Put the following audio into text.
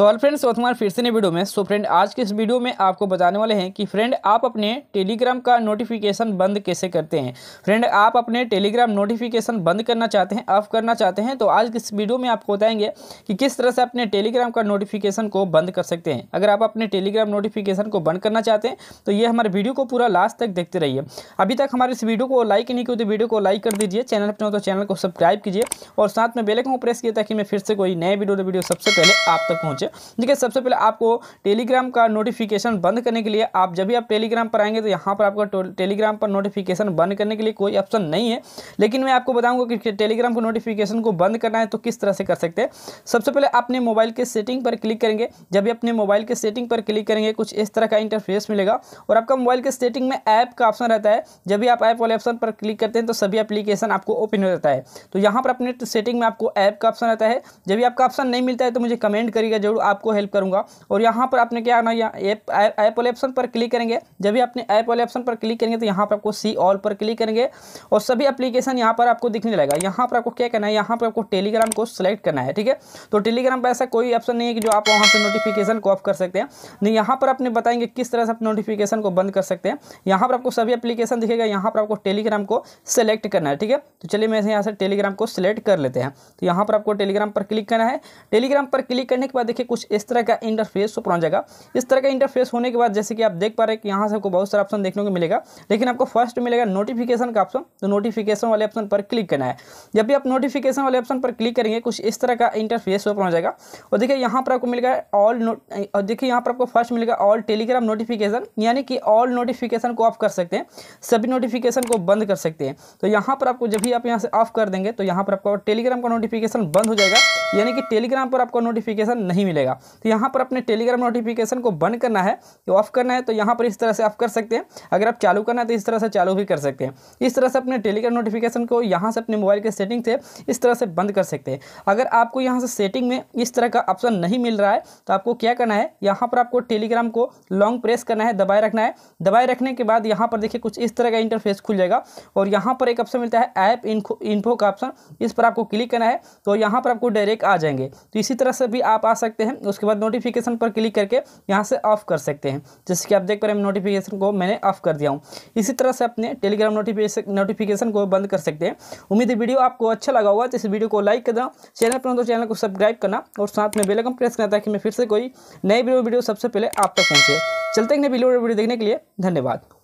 तो all friends तुम्हारे फिर से नई वीडियो में। सो फ्रेंड, आज के इस वीडियो में आपको बताने वाले हैं कि फ्रेंड, आप अपने टेलीग्राम का नोटिफिकेशन बंद कैसे करते हैं? फ्रेंड, आप अपने टेलीग्राम नोटिफिकेशन बंद करना चाहते हैं ऑफ़ करना चाहते हैं तो आज के इस वीडियो में आपको बताएँगे कि किस तरह से अपने टेलीग्राम का नोटिफिकेशन को बंद कर सकते हैं। अगर आप अपने टेलीग्राम नोटिफिकेशन को बंद करना चाहते हैं तो ये हमारे वीडियो को पूरा लास्ट तक देखते रहिए। अभी तक हमारे इस वीडियो को लाइक नहीं किया तो वीडियो को लाइक कर दीजिए, चैनल पर हो तो चैनल को सब्सक्राइब कीजिए, और साथ में बेलकन को प्रेस किया ताकि मैं फिर से कोई नए वीडियो वीडियो सबसे पहले आप तक पहुँचे। देखिए, सबसे पहले आपको टेलीग्राम का नोटिफिकेशन बंद करने के लिए आप जब भी आप टेलीग्राम पर आएँगे तो यहाँ पर आपका टेलीग्राम पर नोटिफिकेशन बंद करने के लिए कोई ऑप्शन नहीं है। लेकिन मैं आपको बताऊँगा कि टेलीग्राम को नोटिफिकेशन को बंद करना है तो किस तरह से कर सकते हैं। सबसे पहले अपने मोबाइल के सेटिंग पर क्लिक करेंगे। जब भी अपने मोबाइल के सेटिंग पर क्लिक करेंगे, कुछ इस तरह का इंटरफेस मिलेगा और आपका मोबाइल के सेटिंग में ऐप का ऑप्शन रहता है। जब भी आप ऐप वाले ऑप्शन पर क्लिक करते हैं तो सभी एप्लीकेशन आपको ओपन हो जाता है। तो यहाँ पर अपने सेटिंग में आपको ऐप का ऑप्शन रहता है। जब भी आपका ऑप्शन नहीं मिलता है तो मुझे कमेंट करिएगा ज़रूर। आपको हेल्प करूँगा। और यहाँ पर आपने क्या करना ऐप ऐप वाले ऑप्शन पर क्लिक करेंगे। जब भी आपने ऐप वाले ऑप्शन पर क्लिक करेंगे तो यहाँ पर आपको सी ऑल पर क्लिक करेंगे। और सभी एप्लीकेशन यहाँ पर आपको दिखने लगेगा। यहाँ पर आपको क्या करना है, यहाँ पर आपको टेलीग्राम को सिलेक्ट करना है, ठीक है? तो टेलीग्राम पर ऐसा कोई ऑप्शन नहीं है कि जो आप वहाँ से नोटिफिकेशन को ऑफ़ कर सकते हैं। नहीं, यहाँ पर अपने बताएँगे किस तरह से आप नोटिफिकेशन को बंद कर सकते हैं। यहाँ पर आपको सभी एप्लीकेशन दिखेगा, यहाँ पर आपको टेलीग्राम को सिलेक्ट करना है, ठीक है? तो चलिए मैं यहाँ से टेलीग्राम को सिलेक्ट कर लेते हैं। तो यहाँ पर आपको टेलीग्राम पर क्लिक करना है। टेलीग्राम पर क्लिक करने के बाद कुछ इस तरह का इंटरफेस पहुँच जाएगा। इस तरह का इंटरफेस होने के बाद जैसे कि आप देख पा रहे हैं कि यहाँ से आपको बहुत सारा ऑप्शन देखने को मिलेगा, लेकिन आपको फ़र्स्ट मिलेगा नोटिफिकेशन का ऑप्शन तो नोटिफिकेशन वाले ऑप्शन पर क्लिक करना है। जब भी आप नोटिफिकेशन वाले ऑप्शन पर क्लिक करेंगे, कुछ इस तरह का इंटरफेस ओपन हो जाएगा। और देखिए, यहाँ पर आपको मिलेगा ऑल और देखिए, यहाँ पर आपको फ़र्स्ट मिलेगा ऑल टेलीग्राम नोटिफिकेशन यानी कि ऑल नोटिफिकेशन को ऑफ़ कर सकते हैं। सभी नोटिफिकेशन को बंद कर सकते हैं। तो यहाँ पर आपको जब भी आप यहाँ से ऑफ़ कर देंगे तो यहाँ पर आपको टेलीग्राम का नोटिफिकेशन बंद हो जाएगा। यानी कि टेलीग्राम पर आपको नोटिफिकेशन नहीं मिलेगा। तो यहाँ पर अपने टेलीग्राम नोटिफिकेशन को बंद करना है ऑफ़ करना है तो यहाँ पर इस तरह से ऑफ़ कर सकते हैं। अगर आप चालू करना है तो इस तरह से चालू भी कर सकते हैं। इस तरह से अपने टेलीग्राम नोटिफिकेशन को यहाँ से अपने मोबाइल के सेटिंग से इस तरह से बंद कर सकते हैं। अगर आपको यहाँ से सेटिंग में इस तरह का ऑप्शन नहीं मिल रहा है तो आपको क्या करना है, यहाँ पर आपको टेलीग्राम को लॉन्ग प्रेस करना है, दबाए रखना है। दबाए रखने के बाद यहाँ पर देखिए कुछ इस तरह का इंटरफेस खुल जाएगा और यहाँ पर एक ऑप्शन मिलता है ऐप इन्फो का ऑप्शन इस पर आपको क्लिक करना है तो यहाँ पर आपको डायरेक्ट आ जाएँगे। तो इसी तरह से भी आप आ सकते हैं। उसके बाद नोटिफिकेशन पर क्लिक करके यहाँ से ऑफ़ कर सकते हैं। जैसे कि आप देख पा रहे हैं नोटिफिकेशन को मैंने ऑफ़ कर दिया हूँ। इसी तरह से अपने टेलीग्राम नोटिफिकेशन नोटिफिकेशन को बंद कर सकते हैं। उम्मीद है वीडियो आपको अच्छा लगा होगा। तो इस वीडियो को लाइक कर देना चैनल पर तो चैनल को सब्सक्राइब करना और साथ में बेलकम प्रेस करना ताकि मैं फिर से कोई नई वीडियो वीडियो सबसे पहले आप तक पहुँचे। चलते हैं वीडियो वीडियो देखने के लिए। धन्यवाद।